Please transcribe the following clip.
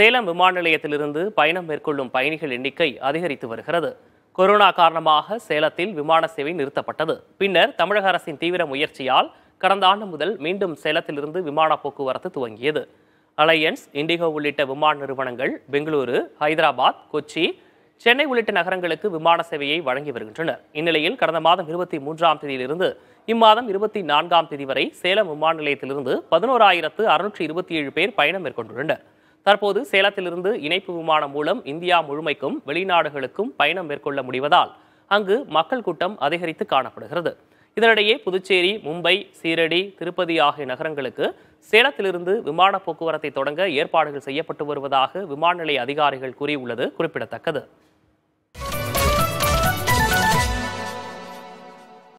சேலம் விமான நிலையத்திலிருந்து பயணம் மேற்கொள்ளும் பயணிகள் எண்ணிக்கை அதிகரித்து வருகிறது. கொரோனா காரணமாக சேலத்தில் விமான சேவை நிறுத்தப்பட்டது. பின்னர் தமிழக அரசின் தீவிர முயற்சியால் கடந்த ஆண்டு முதல் மீண்டும் சேலத்திலிருந்து விமான போக்குவரத்து துவங்கியது. அலையன்ஸ் இண்டிகோ உள்ளிட்ட விமான நிறுவனங்கள் பெங்களூரு ஹைதராபாத் கொச்சி சென்னை உள்ளிட்ட நகரங்களுக்கு விமான சேவையை வழங்கி வருகின்றனர். இந்நிலையில் கடந்த மாதம் இருபத்தி மூன்றாம் தேதியிலிருந்து இம்மாதம் இருபத்தி நான்காம் தேதி வரை சேலம் விமான நிலையத்திலிருந்து பதினோராயிரத்து அறுநூற்றி இருபத்தி ஏழு பேர் பயணம் மேற்கொண்டுள்ளனர். தற்போது சேலத்திலிருந்து இணைப்பு விமானம் மூலம் இந்தியா முழுமைக்கும் வெளிநாடுகளுக்கும் பயணம் மேற்கொள்ள முடிவதால் அங்கு மக்கள் கூட்டம் அதிகரித்து காணப்படுகிறது. இதனிடையே புதுச்சேரி மும்பை சீரடி திருப்பதி ஆகிய நகரங்களுக்கு சேலத்திலிருந்து விமான போக்குவரத்தை தொடங்க ஏற்பாடுகள் செய்யப்பட்டு வருவதாக விமான நிலைய அதிகாரிகள் கூறியுள்ளது குறிப்பிடத்தக்கது.